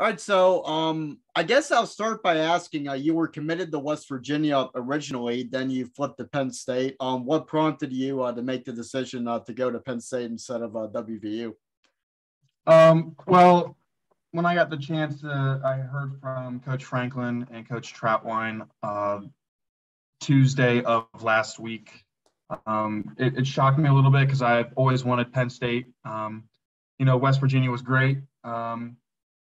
All right, so um, I guess I'll start by asking. Uh, you were committed to West Virginia originally, then you flipped to Penn State. Um, what prompted you uh, to make the decision uh, to go to Penn State instead of uh, WVU? Um, well, when I got the chance, to, I heard from Coach Franklin and Coach Trautwein uh, Tuesday of last week. Um, it, it, shocked me a little bit because I've always wanted Penn State. Um, you know, West Virginia was great. Um,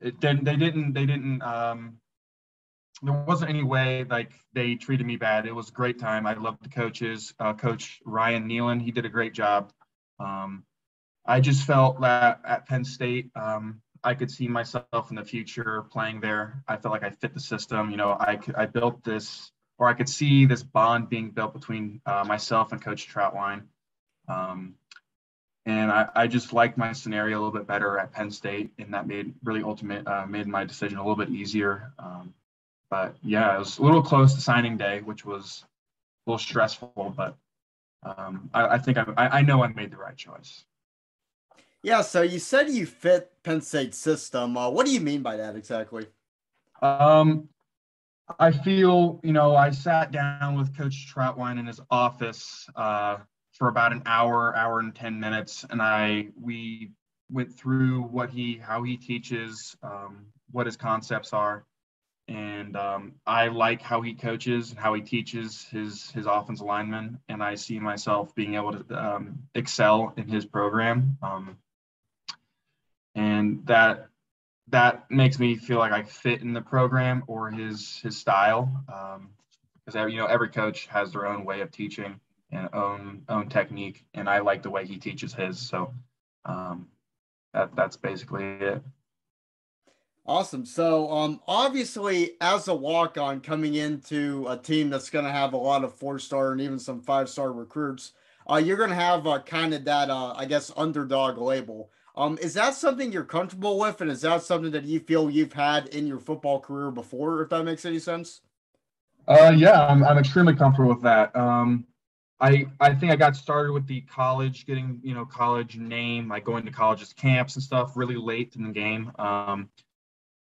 it didn't. They didn't. They didn't. Um, there wasn't any way like they treated me bad. It was a great time. I loved the coaches. Uh, Coach Ryan Nealon, he did a great job. Um, I just felt that at Penn State, um, I could see myself in the future playing there. I felt like I fit the system. You know, I I built this, or I could see this bond being built between uh, myself and Coach Trautwein. Um, and I, I just liked my scenario a little bit better at Penn State, and that made really ultimate uh, made my decision a little bit easier. Um, but yeah, it was a little close to signing day, which was a little stressful, but um, I, I, think I, I know I made the right choice. Yeah. So you said you fit Penn State's system. Uh, what do you mean by that exactly? Um, I feel you know I sat down with Coach Trautwein in his office. Uh, for about an hour, hour and 10 minutes. And I, we went through what he, how he teaches, um, what his concepts are. And um, I like how he coaches and how he teaches his, his offense linemen. And I see myself being able to um, excel in his program. Um, and that, that makes me feel like I fit in the program or his, his style. because, um, you know, every coach has their own way of teaching and own own technique, and I like the way he teaches his. So um, that that's basically it. Awesome. So, um, obviously, as a walk on coming into a team that's going to have a lot of four star and even some five star recruits, uh, you're going to have uh, kind of that, uh, I guess, underdog label. Um, is that something you're comfortable with? And is that something that you feel you've had in your football career before, if that makes any sense? Uh, yeah, I'm, I'm extremely comfortable with that. Um, I I think I got started with the college, getting you know college name, like going to colleges camps and stuff, really late in the game. Um,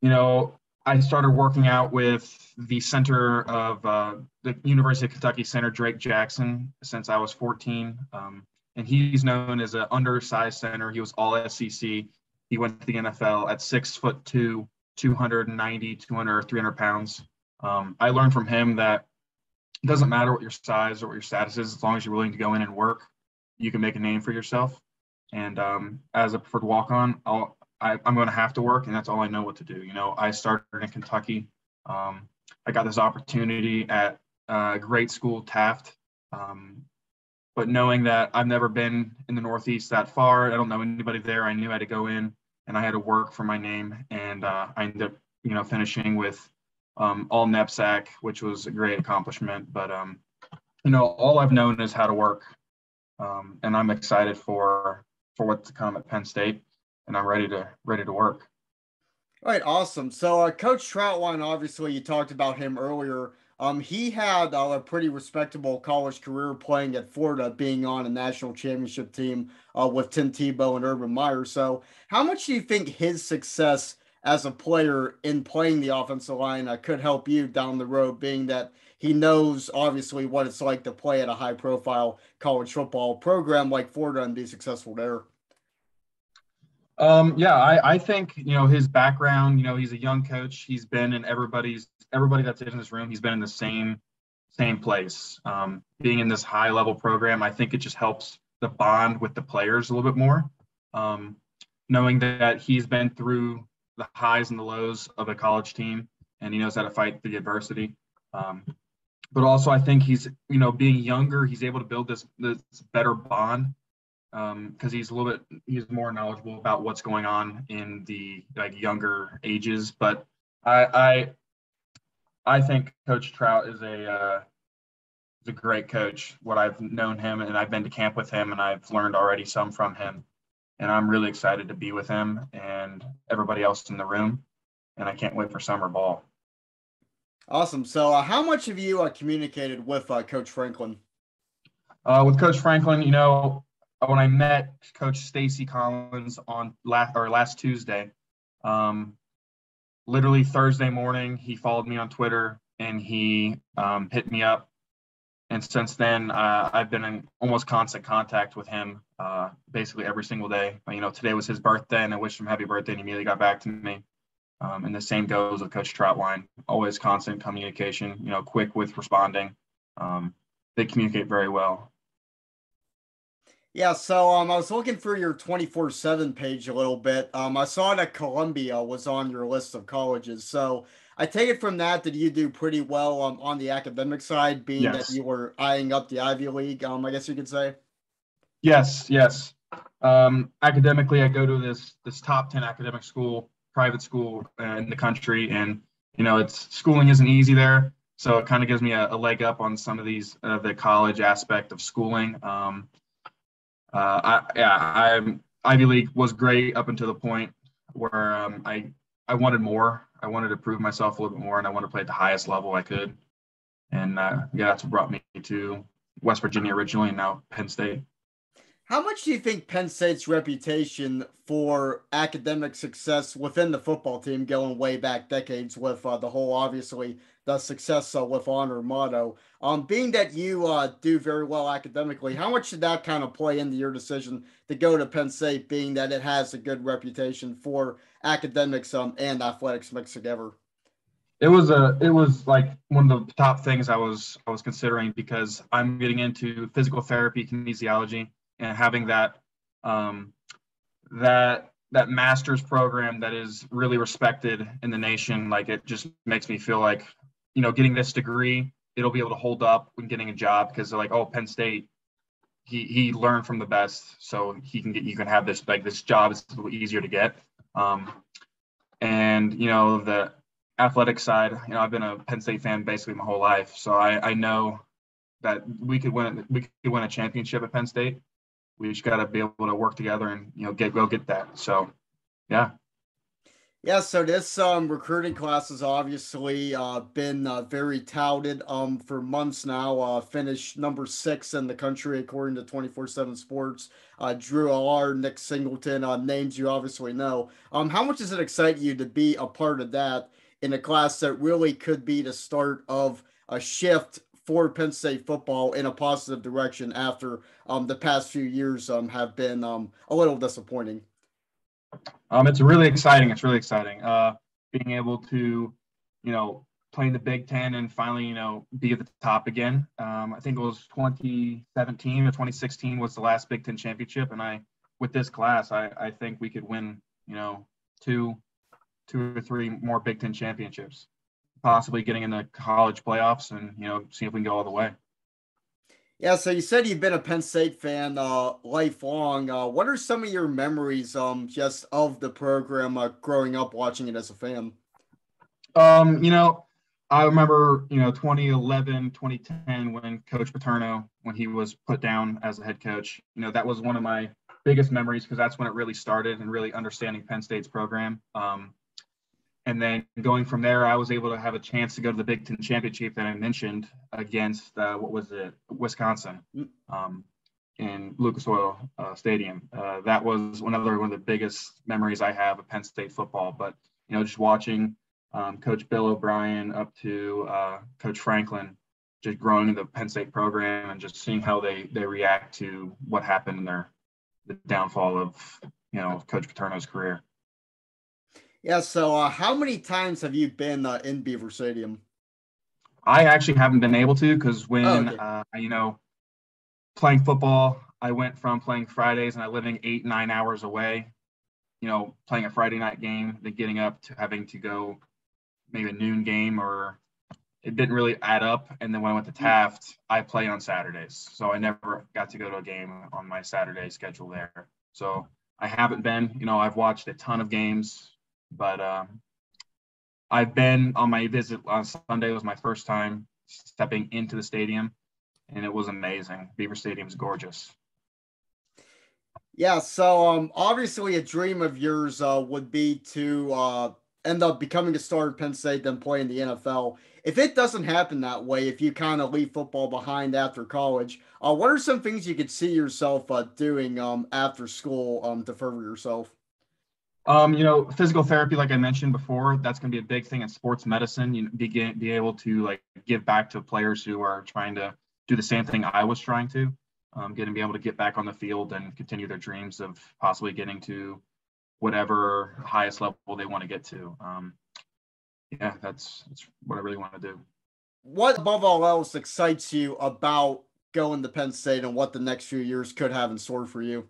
you know, I started working out with the center of uh, the University of Kentucky center, Drake Jackson, since I was 14. Um, and he's known as an undersized center. He was all SEC. He went to the NFL at six foot two, 290, 200, 300 pounds. Um, I learned from him that it doesn't matter what your size or what your status is, as long as you're willing to go in and work, you can make a name for yourself. And um, as a preferred walk on, I'll, I, am going to have to work, and that's all I know what to do. You know, I started in Kentucky. Um, I got this opportunity at a great school, Taft. Um, but knowing that I've never been in the Northeast that far, I don't know anybody there. I knew I had to go in, and I had to work for my name. And uh, I ended up, you know, finishing with um, all NEPSAC, which was a great accomplishment. But um, you know, all I've known is how to work, um, and I'm excited for for what's to come at Penn State, and I'm ready to ready to work. All right, awesome. So, uh, Coach Trautwein, obviously, you talked about him earlier. Um, he had uh, a pretty respectable college career playing at Florida, being on a national championship team uh, with Tim Tebow and Urban Meyer. So, how much do you think his success as a player in playing the offensive line uh, could help you down the road, being that he knows obviously what it's like to play at a high profile college football program like Florida and be successful there. Um, yeah, I, I think you know his background. You know, he's a young coach. He's been in everybody's everybody that's in this room. He's been in the same same place. Um, being in this high level program, I think it just helps the bond with the players a little bit more. Um, knowing that he's been through the highs and the lows of a college team, and he knows how to fight the adversity. Um, but also, I think he's, you know, being younger, he's able to build this this better bond because um, he's a little bit he's more knowledgeable about what's going on in the like younger ages. But I I, I think Coach Trout is a uh, is a great coach. What I've known him, and I've been to camp with him, and I've learned already some from him and I'm really excited to be with him and everybody else in the room. And I can't wait for summer ball. Awesome. So, uh, how much have you uh, communicated with uh, Coach Franklin? Uh, with Coach Franklin, you know, when I met Coach Stacy Collins on last or last Tuesday, um, literally Thursday morning, he followed me on Twitter and he um, hit me up. And since then, uh, I've been in almost constant contact with him, uh, basically every single day. You know, today was his birthday, and I wished him happy birthday, and he immediately got back to me. Um, and the same goes with Coach Trautwein. Always constant communication. You know, quick with responding. Um, they communicate very well. Yeah, so um, I was looking through your 24 7 page a little bit. Um, I saw that Columbia was on your list of colleges. So I take it from that that you do pretty well um, on the academic side, being yes. that you were eyeing up the Ivy League, um, I guess you could say. Yes, yes. Um, academically, I go to this this top 10 academic school, private school in the country. And, you know, it's schooling isn't easy there. So it kind of gives me a, a, leg up on some of these, uh, the college aspect of schooling. Um, uh, I, yeah, I'm Ivy League was great up until the point where um, I I wanted more. I wanted to prove myself a little bit more, and I wanted to play at the highest level I could. And uh, yeah, that's what brought me to West Virginia originally, and now Penn State. How much do you think Penn State's reputation for academic success within the football team, going way back decades with uh, the whole obviously the success uh, with honor motto. Um, being that you uh, do very well academically, how much did that kind of play into your decision to go to Penn State, being that it has a good reputation for academics um, and athletics mixed together? It was a it was like one of the top things I was I was considering because I'm getting into physical therapy, kinesiology, and having that um, that that master's program that is really respected in the nation like it just makes me feel like you know, getting this degree, it'll be able to hold up when getting a job because they're like, oh, Penn State, he he learned from the best, so he can get you can have this like this job is a little easier to get. Um, and you know the athletic side, you know, I've been a Penn State fan basically my whole life, so I I know that we could win we could win a championship at Penn State. We just got to be able to work together and you know get go get that. So, yeah. Yeah, so this um, recruiting class has obviously uh, been uh, very touted um, for months now. Uh, finished number six in the country according to 24 7 Sports. Uh, Drew Allar, Nick Singleton, uh, names you obviously know. Um, how much does it excite you to be a part of that in a class that really could be the start of a shift for Penn State football in a positive direction after um, the past few years um, have been um, a little disappointing? Um, it's really exciting. It's really exciting. Uh, being able to, you know, play in the Big Ten and finally, you know, be at the top again. Um, I think it was 2017 or 2016 was the last Big Ten championship, and I, with this class, I, I think we could win, you know, two, two or three more Big Ten championships, possibly getting in the college playoffs, and you know, see if we can go all the way. Yeah, so you said you've been a Penn State fan uh, lifelong. Uh, what are some of your memories um, just of the program uh, growing up watching it as a fan? Um, you know, I remember, you know, 2011, 2010 when Coach Paterno, when he was put down as a head coach, you know, that was one of my biggest memories because that's when it really started and really understanding Penn State's program. Um, and then going from there, I was able to have a chance to go to the Big Ten championship that I mentioned against uh, what was it, Wisconsin, mm. um, in Lucas Oil uh, Stadium. Uh, that was another one of the biggest memories I have of Penn State football. But you know, just watching um, Coach Bill O'Brien up to uh, Coach Franklin, just growing in the Penn State program and just seeing how they they react to what happened in their the downfall of you know Coach Paterno's career. Yeah. So, uh, how many times have you been uh, in Beaver Stadium? I actually haven't been able to because when oh, okay. uh, you know playing football, I went from playing Fridays and I living eight nine hours away. You know, playing a Friday night game, then getting up to having to go maybe a noon game or it didn't really add up. And then when I went to mm-hmm. Taft, I play on Saturdays, so I never got to go to a game on my Saturday schedule there. So I haven't been. You know, I've watched a ton of games but um, I've been on my visit on Sunday. was my first time stepping into the stadium, and it was amazing. Beaver Stadium's gorgeous. Yeah, so um, obviously a dream of yours uh, would be to uh, end up becoming a star at Penn State, then play in the NFL. If it doesn't happen that way, if you kind of leave football behind after college, uh, what are some things you could see yourself uh, doing um, after school um, to further yourself? Um, you know, physical therapy, like I mentioned before, that's going to be a big thing in sports medicine. You know, be be able to like give back to players who are trying to do the same thing I was trying to, um, getting be able to get back on the field and continue their dreams of possibly getting to whatever highest level they want to get to. Um, yeah, that's that's what I really want to do. What above all else excites you about going to Penn State and what the next few years could have in store for you?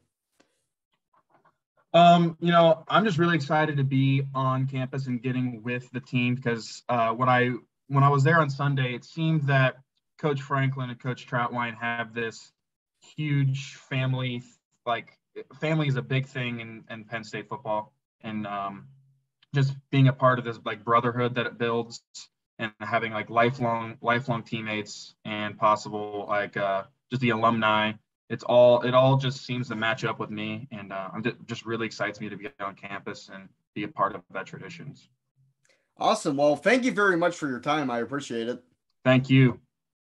Um, you know, I'm just really excited to be on campus and getting with the team because uh, when I when I was there on Sunday, it seemed that Coach Franklin and Coach Trautwein have this huge family. Like, family is a big thing in, in Penn State football, and um, just being a part of this like brotherhood that it builds, and having like lifelong lifelong teammates and possible like uh, just the alumni it's all it all just seems to match up with me, and uh, I'm just, just really excites me to be on campus and be a part of that traditions. Awesome. Well, thank you very much for your time. I appreciate it. Thank you.